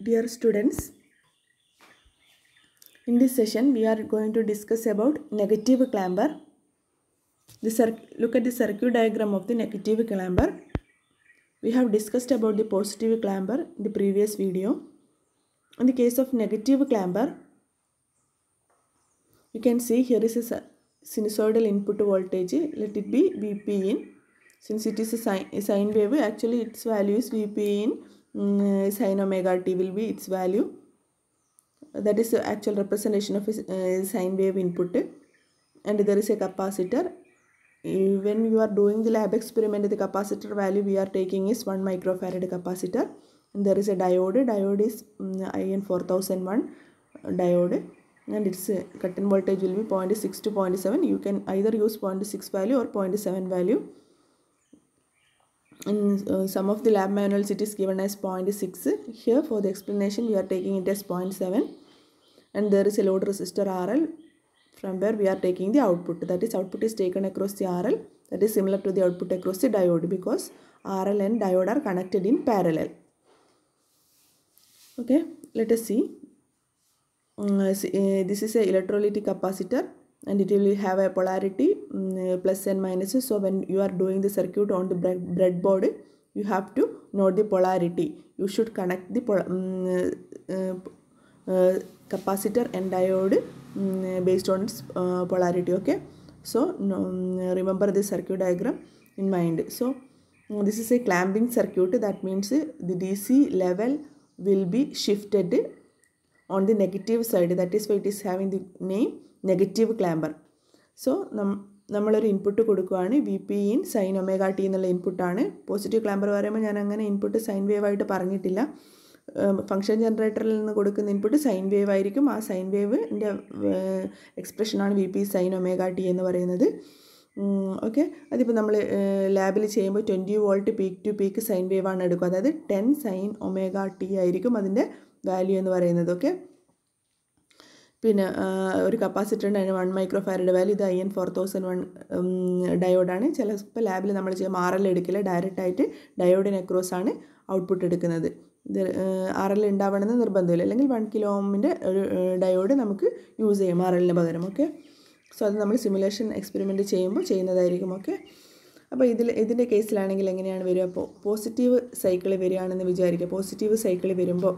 Dear students, in this session we are going to discuss about negative clamber. The look at the circuit diagram of the negative clamber. We have discussed about the positive clamber in the previous video. In the case of negative clamber, you can see here is a sinusoidal input voltage. Let it be Vp in. Since it is a sine, a sine wave, actually its value is Vp in mm, sine omega t will be its value. That is the actual representation of a uh, sine wave input. And there is a capacitor. Uh, When you are doing the lab experiment, the capacitor value we are taking is 1 microfarad capacitor. And there is a diode. Diode is mm, IN 4001 diode. And its uh, cut-in voltage will be 0.6 to 0.7. You can either use 0.6 value or 0.7 value in uh, some of the lab manuals it is given as 0.6 here for the explanation we are taking it as 0.7 and there is a load resistor RL from where we are taking the output. That is output is taken across the RL that is similar to the output across the diode because RL and diode are connected in parallel. Okay let us see. Mm, uh, see, uh, this is a electrolytic capacitor and it will have a polarity uh, plus and minus so when you are doing the circuit on the bread, breadboard you have to know the polarity. You should connect the mm, uh, uh, capacitor and diode mm, based on its uh, polarity okay? So mm, remember the circuit diagram in mind. So this is a clamping circuit. That means uh, the dc level will be shifted on the negative side. That is why it is having the name negative clamber. So നമ്മളൊരു input കൊടുക്കുകയാണ് V P in sine omega T എന്നുള്ള ഇൻപുട്ടാണ് positive clamper പറയുമ്പോൾ ഞാൻ അങ്ങനെ input sine wave ആയിട്ട് പറഞ്ഞിട്ടില്ല. Function ജനറേറ്ററിൽ നിന്ന് കൊടുക്കുന്ന ഇൻപുട്ട് സൈൻ വേവ് ആയിരിക്കും. ആ സൈൻ വേവിന്റെ എക്സ്പ്രഷനാണ് V P sine omega T എന്ന് പറയുന്നത്. ഓക്കെ അതിപ്പോൾ നമ്മൾ ലാബിൽ ചെയ്യുമ്പോൾ twenty volt peak to peak sine wave ആണ് എടുക്കുക. അതായത് ടെൻ സൈൻ ഒമേഗ ടി ആയിരിക്കും അതിന്റെ വാല്യൂ എന്ന് പറയുന്നത് ഓക്കെ പിന്നെ ഒരു കപ്പാസിറ്ററിന്റെ അതിന് വൺ മൈക്രോ ഫാരഡ് വാല്യൂ ഇത് I N four thousand one ഡയോഡാണ് ചിലപ്പോൾ ലാബിൽ നമ്മൾ ചെയ്യുമ്പോൾ ആർ എൽ എടുക്കില്ല. ഡയറക്റ്റ് ആയിട്ട് ഡയോഡിന് അക്രോസ് ആണ് ഔട്ട്പുട്ട് എടുക്കുന്നത്. ഇത് ആർ എൽ ഉണ്ടാവണമെന്ന് നിർബന്ധമില്ല. അല്ലെങ്കിൽ വൺ കിലോ ഓമിന്റെ ഒരു ഡയോഡ് നമുക്ക് യൂസ് ചെയ്യും ആർ എല്ലിന് പകരം. ഓക്കെ സോ അത് നമ്മൾ സിമുലേഷൻ എക്സ്പെരിമെന്റ് ചെയ്യുമ്പോൾ ചെയ്യുന്നതായിരിക്കും. ഓക്കെ അപ്പോൾ ഇതിൽ ഇതിന്റെ കേസിലാണെങ്കിൽ എങ്ങനെയാണ് വരിക? അപ്പോൾ പോസിറ്റീവ് സൈക്കിൾ വരികയാണെന്ന് വിചാരിക്കുക. പോസിറ്റീവ് സൈക്കിൾ വരുമ്പോൾ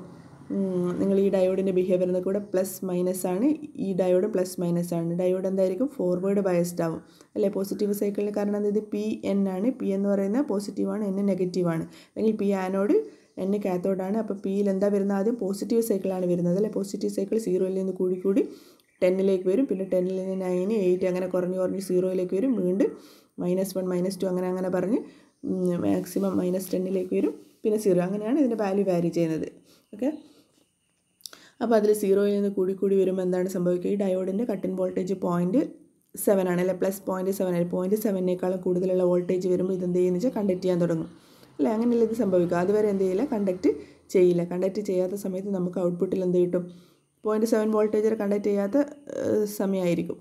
നിങ്ങൾ ഈ ഡയോഡിന്റെ ബിഹേവിയറിന്റെ കൂടെ പ്ലസ് മൈനസ് ആണ്. ഈ ഡയോഡ് പ്ലസ് മൈനസ് ആണ്. ഡയോഡ് എന്തായിരിക്കും? ഫോർവേഡ് ബയസ്ഡ് ആവും. അല്ലേ? പോസിറ്റീവ് സൈക്കിളിന് കാരണം ഇത്? പി എൻ ആണ്. പി എന്ന് പറയുന്നത് പോസിറ്റീവാണ് എൻ നെഗറ്റീവാണ് അല്ലെങ്കിൽ പി ആനോഡ് എൻ കാത്തോഡാണ് അപ്പോൾ പിയിൽ എന്താ വരുന്നത്? ആദ്യം പോസിറ്റീവ് സൈക്കിളാണ് വരുന്നത്. അല്ലേ? പോസിറ്റീവ് സൈക്കിൾ സീറോയിൽ നിന്ന് കൂടി കൂടി ടെന്നിലേക്ക് വരും. പിന്നെ ടെന്നിൽ നിന്ന് നയൻ എയ്റ്റ് അങ്ങനെ കുറഞ്ഞ് കുറഞ്ഞ് സീറോയിലേക്ക് വരും. വീണ്ടും മൈനസ് വൺ മൈനസ് ടു അങ്ങനെ അങ്ങനെ പറഞ്ഞ് മാക്സിമം മൈനസ് ടെന്നിലേക്ക് വരും. പിന്നെ സീറോ അങ്ങനെയാണ് ഇതിന്റെ വാല്യൂ വാരി ചെയ്യുന്നത്. ഓക്കെ അപ്പോൾ അതിൽ സീറോയിൽ നിന്ന് കൂടി കൂടി വരുമ്പോൾ എന്താണ് സംഭവിക്കുക? ഈ ഡയോഡിന്റെ cut in voltage point seven ആണ്. അല്ലെ? പ്ലസ് പോയിന്റ് സെവൻ ആണ്. പോയിന്റ് സെവനേക്കാളും കൂടുതലുള്ള വോൾട്ടേജ് വരുമ്പോൾ ഇത് എന്ത് ചെയ്യുന്നത് വെച്ചാൽ കണ്ടക്ട് ചെയ്യാൻ തുടങ്ങും. അല്ലേ? അങ്ങനെയല്ല ഇത് സംഭവിക്കുക? അതുവരെ എന്ത് ചെയ്യില്ല? കണ്ടക്ട് ചെയ്യില്ല. കണ്ടക്ട് ചെയ്യാത്ത സമയത്ത് നമുക്ക് ഔട്ട്പുട്ടിൽ എന്ത് കിട്ടും? പോയിന്റ് സെവൻ വോൾട്ടേജ് വരെ കണ്ടക്ട് ചെയ്യാത്ത സമയമായിരിക്കും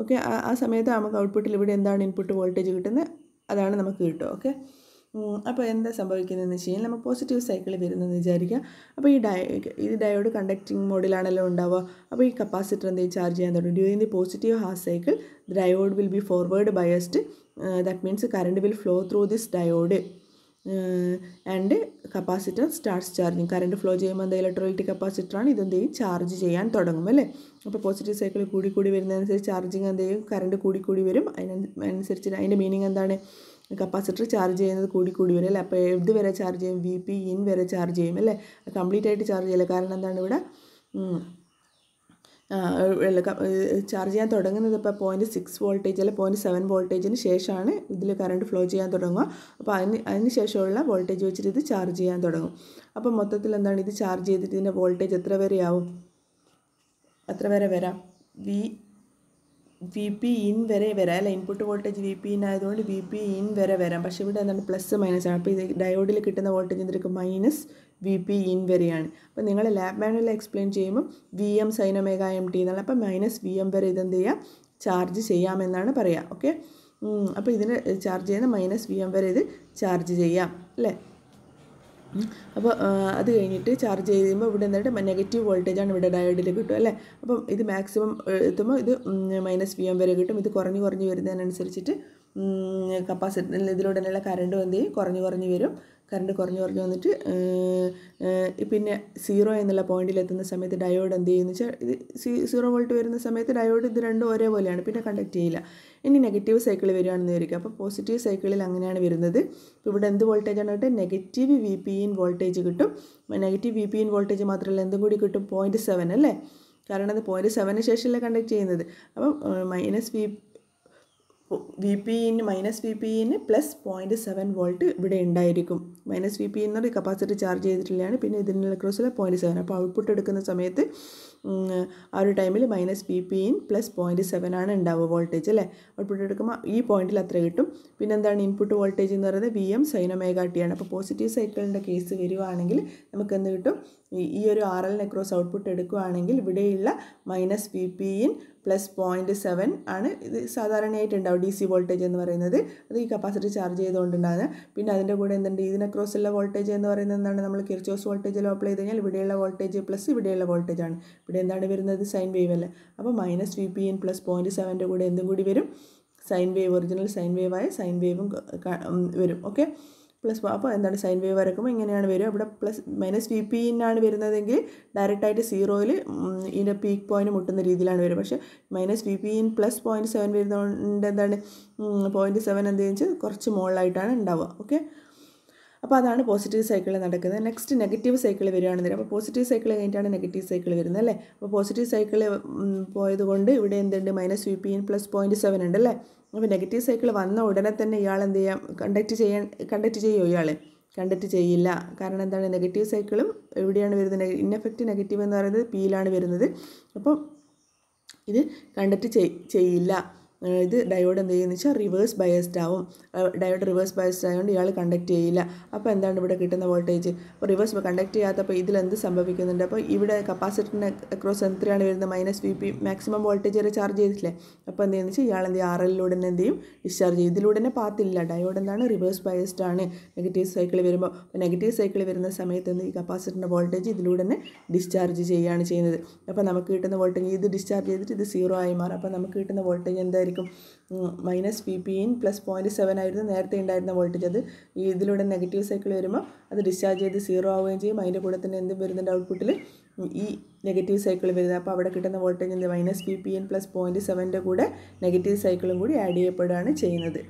ഓക്കെ ആ സമയത്ത് നമുക്ക് ഔട്ട്പുട്ടിൽ ഇവിടെ എന്താണ് ഇൻപുട്ട് വോൾട്ടേജ് കിട്ടുന്നത്? അതാണ് നമുക്ക് കിട്ടുക. ഓക്കെ അപ്പോൾ എന്താ സംഭവിക്കുന്നതെന്ന് വെച്ച് കഴിഞ്ഞാൽ നമ്മൾ പോസിറ്റീവ് സൈക്കിൾ വരുന്നതെന്ന് വിചാരിക്കുക. അപ്പോൾ ഈ ഡയ ഈ ഡയോഡ് കണ്ടക്റ്റിംഗ് മോഡിലാണല്ലോ ഉണ്ടാവുക. അപ്പോൾ ഈ കപ്പാസിറ്റർ എന്തെങ്കിലും ചാർജ് ചെയ്യാൻ തുടങ്ങും. During the positive half cycle diode will be forward biased that means current will flow through this diode and capacitor starts charging current flow ചെയ്യുമ്പോൾ എന്താ? ഇലക്ട്രോളിറ്റിക് കപ്പാസിറ്ററാണ് ഇതെന്തെയും ചാർജ് ചെയ്യാൻ തുടങ്ങും അല്ലേ? അപ്പോൾ പോസിറ്റീവ് സൈക്കിൾ കൂടി കൂടി വരുന്നതനുസരിച്ച് ചാർജിങ് എന്തെയും കറണ്ട് കൂടി കൂടി വരും. അതിനനുസരിച്ച് അതിന്റെ മീനിങ് എന്താണ്? കപ്പാസിറ്റർ ചാർജ് ചെയ്യുന്നത് കൂടി കൂടി വരും അല്ലേ? അപ്പോൾ ഇത് വരെ ചാർജ് ചെയ്യും വി പി ഇൻ വരെ ചാർജ് ചെയ്യും അല്ലേ? കംപ്ലീറ്റ് ആയിട്ട് ചാർജ് ചെയ്യില്ല. കാരണം എന്താണ് ഇവിടെ? ചാർജ് ചെയ്യാൻ തുടങ്ങുന്നത് ഇപ്പോൾ പോയിന്റ് സിക്സ് വോൾട്ടേജ് അല്ലെ? പോയിന്റ് സെവൻ വോൾട്ടേജിന് ശേഷമാണ് ഇതിൽ കറണ്ട് ഫ്ലോ ചെയ്യാൻ തുടങ്ങുക. അപ്പോൾ അതിന് അതിന് ശേഷമുള്ള വോൾട്ടേജ് വെച്ചിട്ട് ഇത് ചാർജ് ചെയ്യാൻ തുടങ്ങും. അപ്പോൾ മൊത്തത്തിൽ എന്താണ് ഇത് ചാർജ് ചെയ്തിട്ട് ഇതിന്റെ വോൾട്ടേജ് എത്ര വരെയാവും? എത്ര വരെ വരാം? വി വി പി ഇൻ വരെ വരാം. അല്ല? Input voltage V P in ആയതുകൊണ്ട് വി പി ഇൻ വരെ വരാം. പക്ഷേ ഇവിടെ എന്താണ്? പ്ലസ് മൈനസ് ആണ്. അപ്പോൾ ഇത് ഡയോഡിൽ കിട്ടുന്ന വോൾട്ടേജ് എന്തൊക്കെ മൈനസ് വി പി ഇൻ വരെയാണ്. അപ്പോൾ നിങ്ങൾ ലാബ് മാനുവൽ എക്സ്പ്ലെയിൻ ചെയ്യുമ്പോൾ V M sine omega M T എന്നുള്ള അപ്പോൾ മൈനസ് വി എം വരെ ഇതെന്ത് ചെയ്യാം? ചാർജ് ചെയ്യാമെന്നാണ് പറയുക ഓക്കെ അപ്പോൾ ഇതിന് ചാർജ് ചെയ്യുന്ന മൈനസ് വി എം വരെ ഇത് ചാർജ് ചെയ്യാം. അല്ലേ? അപ്പോൾ അത് കഴിഞ്ഞിട്ട് ചാർജ് ചെയ്ത് കഴിയുമ്പോൾ ഇവിടെ എന്നിട്ട് നെഗറ്റീവ് വോൾട്ടേജാണ് ഇവിടെ ഡയോഡിൽ കിട്ടും അല്ലേ? അപ്പം ഇത് മാക്സിമം എത്തുമ്പോൾ ഇത് മൈനസ് വി എം വരെ കിട്ടും. ഇത് കുറഞ്ഞു കുറഞ്ഞ് വരുന്നതിനനുസരിച്ചിട്ട് കപ്പാസിറ്റർ തന്നെയുള്ള കറണ്ട് എന്ത് ചെയ്യും കുറഞ്ഞു കുറഞ്ഞ് വരും. കറണ്ട് കുറഞ്ഞ് കുറഞ്ഞ് വന്നിട്ട് പിന്നെ സീറോ എന്നുള്ള പോയിന്റിൽ എത്തുന്ന സമയത്ത് ഡയോഡ് എന്ത് ചെയ്യുന്നു വെച്ചാൽ ഇത് സീറോ വോൾട്ട് വരുന്ന സമയത്ത് ഡയോഡ് ഇത് രണ്ടും ഒരേപോലെയാണ് പിന്നെ കണ്ടക്ട് ചെയ്യില്ല. ഇനി നെഗറ്റീവ് സൈക്കിൾ വരികയാണെന്ന് വിചാരിക്കുക. അപ്പോൾ പോസിറ്റീവ് സൈക്കിളിൽ അങ്ങനെയാണ് വരുന്നത്. ഇവിടെ എന്ത് വോൾട്ടേജാണ് കേട്ടോ negative V P in voltage കിട്ടും. Negative V P in voltage മാത്രമല്ല എന്തും കൂടി കിട്ടും? പോയിന്റ് സെവൻ അല്ലേ? കാരണം അത് പോയിന്റ് സെവന് ശേഷമല്ലേ കണ്ടക്ട് ചെയ്യുന്നത്. അപ്പം minus V V P in minus V P in plus point seven volt ഇവിടെ ഉണ്ടായിരിക്കും. മൈനസ് വി പി എന്ന് പറഞ്ഞാൽ കപ്പാസിറ്റി ചാർജ് ചെയ്തിട്ടില്ലാണ് പിന്നെ ഇതിന്റെ ക്രോസിലെ പോയിന്റ് സെവൻ അപ്പോൾ ഔട്ട്പുട്ട് എടുക്കുന്ന സമയത്ത് ആ ഒരു ടൈമിൽ minus P P in plus point seven ആണ് ഉണ്ടാവുക വോൾട്ടേജ് അല്ലേ? ഔട്ട്പുട്ട് എടുക്കുമ്പോൾ ഈ പോയിന്റിൽ അത്ര കിട്ടും. പിന്നെ എന്താണ് ഇൻപുട്ട് വോൾട്ടേജ് എന്ന് പറയുന്നത് വി എം സൈനോമേഗാട്ടിയാണ് അപ്പോൾ പോസിറ്റീവ് സൈക്കിളിന്റെ കേസ് വരികയാണെങ്കിൽ നമുക്ക് എന്ത് കിട്ടും? ഈ ഒരു ആർ എൽ നെക്രോസ് ഔട്ട്പുട്ട് എടുക്കുകയാണെങ്കിൽ ഇവിടെയുള്ള minus V P in plus point seven ആണ് ഇത് സാധാരണയായിട്ട് ഉണ്ടാവും ഡി സി വോൾട്ടേജ് എന്ന് പറയുന്നത്. അത് ഈ കപ്പാസിറ്റി ചാർജ് ചെയ്തുകൊണ്ടുണ്ടാകുന്നത് പിന്നെ അതിന്റെ കൂടെ എന്തുണ്ട്? ഇതിനെ ക്രോസുള്ള വോൾട്ടേജ് എന്ന് പറയുന്നത് എന്താണ്? നമ്മൾ കിർച്ചോസ് ലോ അപ്ലൈ ചെയ്ത് കഴിഞ്ഞാൽ ഇവിടെയുള്ള വോൾട്ടേജ് പ്ലസ് ഇവിടെയുള്ള വോൾട്ടേജ് ആണ്. ഇവിടെ എന്താണ് വരുന്നത്? സൈൻ വേവ് അല്ലേ? അപ്പോൾ minus V P in plus point സെവന്റെ കൂടെ എന്തും കൂടി വരും? സൈൻ വേവ് ഒറിജിനൽ സൈൻ വേവായ സൈൻ വേവും വരും. ഓക്കെ പ്ലസ് അപ്പോൾ എന്താണ് സൈൻ വേവ് വരക്കുമ്പോൾ ഇങ്ങനെയാണ് വരിക. ഇവിടെ പ്ലസ് മൈനസ് വി പി ആണ് വരുന്നതെങ്കിൽ ഡയറക്റ്റായിട്ട് സീറോയിൽ ഇതിന്റെ പീക്ക് പോയിന്റ് മുട്ടുന്ന രീതിയിലാണ് വരിക. പക്ഷേ minus V P in plus point seven വരുന്നതുകൊണ്ട് എന്താണ് പോയിന്റ് സെവൻ എന്ത് വെച്ചാൽ കുറച്ച് മുകളിലായിട്ടാണ് ഉണ്ടാവുക. ഓക്കെ അപ്പോൾ അതാണ് പോസിറ്റീവ് സൈക്കിൾ നടക്കുന്നത്. നെക്സ്റ്റ് നെഗറ്റീവ് സൈക്കിൾ വരികയാണെന്ന് അപ്പോൾ പോസിറ്റീവ് സൈക്കിൾ കഴിഞ്ഞിട്ടാണ് നെഗറ്റീവ് സൈക്കിൾ വരുന്നത് അല്ലേ? അപ്പോൾ പോസിറ്റീവ് സൈക്കിൾ പോയതുകൊണ്ട് ഇവിടെ എന്തുണ്ട്? Minus U P in plus point seven ഉണ്ട് അല്ലേ? അപ്പോൾ നെഗറ്റീവ് സൈക്കിൾ വന്ന ഉടനെ തന്നെ ഇയാൾ എന്ത് ചെയ്യാം? കണ്ടക്ട് ചെയ്യാൻ കണ്ടക്ട് ചെയ്യുമോ ഇയാൾ? കണ്ടക്ട് ചെയ്യില്ല. കാരണം എന്താണ്? നെഗറ്റീവ് സൈക്കിളും എവിടെയാണ് വരുന്നത്. ഇന്നെഫക്റ്റ് നെഗറ്റീവ് എന്ന് പറയുന്നത് പിയിലാണ് വരുന്നത്. അപ്പം ഇത് കണ്ടക്ട് ചെയ്യില്ല. ഇത് ഡയോഡ് എന്ത് ചെയ്യുന്നത് വെച്ചാൽ റിവേഴ്സ് ബയസ്ഡ് ആവും. ഡയോഡ് റിവേഴ്സ് ബയസ്ഡ് ആയതുകൊണ്ട് ഇയാൾ കണ്ടക്ട് ചെയ്യില്ല. അപ്പോൾ എന്താണ് ഇവിടെ കിട്ടുന്ന വോൾട്ടേജ് അപ്പോൾ റിവേഴ്സ് കണ്ടക്ട് ചെയ്യാത്തപ്പോൾ ഇതിൽ എന്ത് സംഭവിക്കുന്നുണ്ട്? അപ്പോൾ ഇവിടെ കപ്പാസിറ്ററിന് അക്രോസ് എത്രയാണ് വരുന്നത്? Minus V P maximum voltage വരെ ചാർജ് ചെയ്തിട്ടില്ലേ? അപ്പോൾ എന്ത് ചെയ്യുന്നത് വെച്ചാൽ ഇയാൾ എന്ത് ചെയ്യും ആർ എല്ലിലൂടെ എന്ത് ചെയ്യും? ഡിസ്ചാർജ് ചെയ്യും. ഇതിലൂടെ തന്നെ പാത്തില്ല ഡയോഡ് എന്താണ്? റിവേഴ്സ് ബയസ്ഡ് ആണ്. നെഗറ്റീവ് സൈക്കിൾ വരുമ്പോൾ നെഗറ്റീവ് സൈക്കിൾ വരുന്ന സമയത്ത് ഈ കപ്പാസിറ്ററിന്റെ വോൾട്ടേജ് ഇതിലൂടെ തന്നെ ഡിസ്ചാർജ് ചെയ്യുകയാണ് ചെയ്യുന്നത്. അപ്പോൾ നമുക്ക് കിട്ടുന്ന വോൾട്ടേജ് ഇത് ഡിസ്ചാർജ് ചെയ്തിട്ട് ഇത് സീറോ ആയി മാറും. അപ്പോൾ നമുക്ക് കിട്ടുന്ന വോൾട്ടേജ് എന്തായിരിക്കും? Minus V P in plus point seven ആയിരുന്നു നേരത്തെ ഉണ്ടായിരുന്ന വോൾട്ടേജ് അത് ഇതിലൂടെ നെഗറ്റീവ് സൈക്കിൾ വരുമ്പോൾ അത് ഡിസ്ചാർജ് ചെയ്ത് സീറോ ആവുകയും ചെയ്യും. അതിന്റെ കൂടെ തന്നെ എന്ത് വരുന്നുണ്ട് ഔട്ട്പുട്ടിൽ ഈ നെഗറ്റീവ് സൈക്കിൾ വരുന്നത്. അപ്പോൾ അവിടെ കിട്ടുന്ന വോൾട്ടേജ് എന്ത് minus V P in plus point സെവന്റെ കൂടെ നെഗറ്റീവ് സൈക്കിളും കൂടി ആഡ് ചെയ്യപ്പെടുകയാണ് ചെയ്യുന്നത്.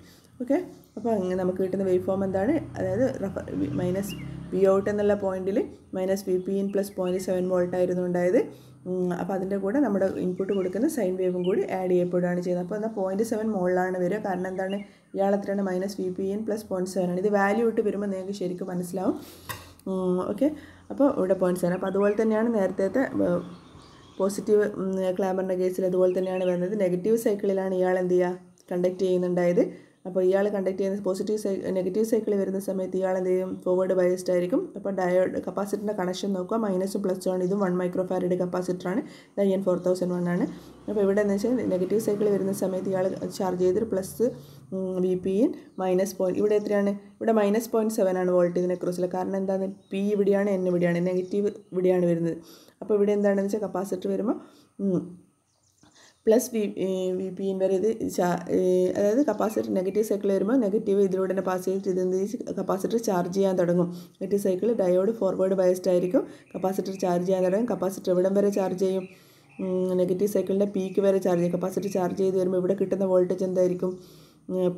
ഓക്കെ അപ്പോൾ അങ്ങനെ നമുക്ക് കിട്ടുന്ന വേവ് ഫോം എന്താണ്? അതായത് റഫർ മൈനസ് വി ഔട്ട് എന്നുള്ള പോയിന്റിൽ minus V P in plus point seven വോൾട്ടായിരുന്നു ഉണ്ടായത്. അപ്പോൾ അതിന്റെ കൂടെ നമ്മുടെ ഇൻപുട്ട് കൊടുക്കുന്ന സൈൻ വേവും കൂടി ആഡ് ചെയ്യപ്പെടുകയാണ് ചെയ്യുന്നത്. അപ്പോൾ എന്നാൽ പോയിന്റ് സെവൻ മുകളിലാണ് വരിക. കാരണം എന്താണ്? ഇയാൾ എത്രയാണ്? Minus V P in plus point seven ആണ്. ഇത് വാല്യൂ ഇട്ട് വരുമ്പോൾ നിങ്ങൾക്ക് ശരിക്കും മനസ്സിലാവും. ഓക്കെ അപ്പോൾ ഇവിടെ പോയിന്റ് സെവൻ അപ്പോൾ അതുപോലെ തന്നെയാണ് നേരത്തെ പോസിറ്റീവ് ക്ലാമറിന്റെ കേസിൽ അതുപോലെ തന്നെയാണ് വരുന്നത്. നെഗറ്റീവ് സൈക്കിളിലാണ് ഇയാൾ എന്ത് ചെയ്യുക? കണ്ടക്ട് ചെയ്യുന്നുണ്ടായത്. അപ്പോൾ ഇയാൾ കണ്ടക്ട് ചെയ്യുന്ന പോസിറ്റീവ് സൈ നെഗറ്റീവ് സൈക്കിൾ വരുന്ന സമയത്ത് ഇയാൾ എന്ത് ചെയ്യും? ഫോർവേഡ് ബയസ്ഡ് ആയിരിക്കും. അപ്പോൾ ഡയോഡ് കപ്പാസിറ്ററിന്റെ കണക്ഷൻ നോക്കുക. മൈനസും പ്ലസും ആണ്. ഇതും one micro farad കപ്പാസിറ്ററാണ് I N four thousand one ആണ്. അപ്പോൾ ഇവിടെ എന്ന് വെച്ചാൽ നെഗറ്റീവ് സൈക്കിൾ വരുന്ന സമയത്ത് ഇയാൾ ചാർജ് ചെയ്തിട്ട് plus V P in minus point ഇവിടെ എത്രയാണ്? ഇവിടെ മൈനസ് പോയിന്റ് സെവൻ ആണ് വോൾട്ട് ഇതിനെ ക്രോസിൽ കാരണം എന്താണ്? പി ഇവിടെയാണ് എൻ ഇവിടെയാണ്. നെഗറ്റീവ് ഇവിടെയാണ് വരുന്നത്. അപ്പോൾ ഇവിടെ എന്താണെന്ന് വെച്ചാൽ കപ്പാസിറ്റർ വരുമ്പോൾ plus V V P in വരെ ഇത് അതായത് കപ്പാസിറ്റർ നെഗറ്റീവ് സൈക്കിൾ വരുമ്പോൾ നെഗറ്റീവ് ഇതിലൂടെ തന്നെ പാസ് ചെയ്തിട്ട് ഇതെന്ത് കപ്പാസിറ്റർ ചാർജ് ചെയ്യാൻ തുടങ്ങും. Negative cycle diode forward biased ആയിരിക്കും. കപ്പാസിറ്റർ ചാർജ് ചെയ്യാൻ തുടങ്ങും. കപ്പാസിറ്റർ എവിടം വരെ ചാർജ് ചെയ്യും? നെഗറ്റീവ് സൈക്കിളിന്റെ പീക്ക് വരെ ചാർജ് ചെയ്യും. കപ്പാസിറ്റർ ചാർജ് ചെയ്ത് വരുമ്പോൾ ഇവിടെ കിട്ടുന്ന വോൾട്ടേജ് എന്തായിരിക്കും?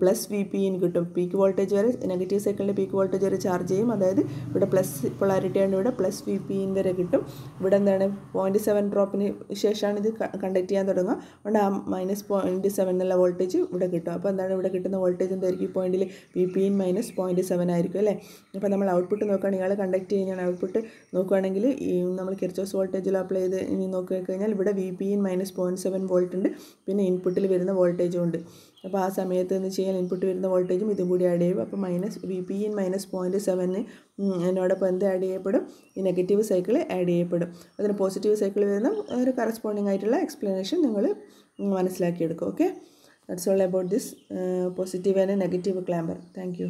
പ്ലസ് വി പി ഇൻ കിട്ടും. പീക്ക് വോൾട്ടേജ് വരെ നെഗറ്റീവ് സൈക്കിളിന്റെ പീക്ക് വോൾട്ടേജ് വരെ ചാർജ് ചെയ്യും. അതായത് ഇവിടെ പ്ലസ് പൊളാരിറ്റി ആണ് ഇവിടെ പ്ലസ് വി പി ഇൻ വരെ കിട്ടും. ഇവിടെ എന്താണ്? പോയിന്റ് സെവൻ ഡ്രോപ്പിന് ശേഷമാണ് ഇത് കണ്ടക്ട് ചെയ്യാൻ തുടങ്ങുക. അതുകൊണ്ട് ആ മൈനസ് പോയിന്റ് സെവൻ എന്നുള്ള വോൾട്ടേജ് ഇവിടെ കിട്ടും. അപ്പോൾ എന്താണ്? ഇവിടെ കിട്ടുന്ന വോൾട്ടേജ് എന്തായിരിക്കും? ഈ പോയിന്റിൽ V P in minus point seven ആയിരിക്കും അല്ലേ? അപ്പോൾ നമ്മൾ ഔട്ട്പുട്ട് നോക്കുകയാണെങ്കിൽ ഇയാൾ കണ്ടക്ട് ചെയ്യുന്ന ഔട്ട്പുട്ട് നോക്കുകയാണെങ്കിൽ ഈ നമ്മൾ കിർച്ചോസ് വോൾട്ടേജിൽ അപ്ലൈ ചെയ്ത് ഇനി നോക്കി കഴിഞ്ഞാൽ ഇവിടെ V P in minus point seven volt ഉണ്ട്. പിന്നെ ഇൻപുട്ടിൽ വരുന്ന വോൾട്ടേജും ഉണ്ട്. അപ്പോൾ ആ സമയത്ത് എന്ന് ചെയ്യാൻ ഇൻപുട്ട് വരുന്ന വോൾട്ടേജും ഇതും കൂടി ആഡ് ചെയ്യും അപ്പോൾ minus V P in minus point seven എന്നോടൊപ്പം എന്ത് ആഡ് ചെയ്യപ്പെടും? ഈ നെഗറ്റീവ് സൈക്കിൾ ആഡ് ചെയ്യപ്പെടും. അതിന് പോസിറ്റീവ് സൈക്കിൾ വരുന്ന ഒരു കറസ്പോണ്ടിങ് ആയിട്ടുള്ള എക്സ്പ്ലനേഷൻ നിങ്ങൾ മനസ്സിലാക്കിയെടുക്കും. Okay that's all about this positive and negative clamper thank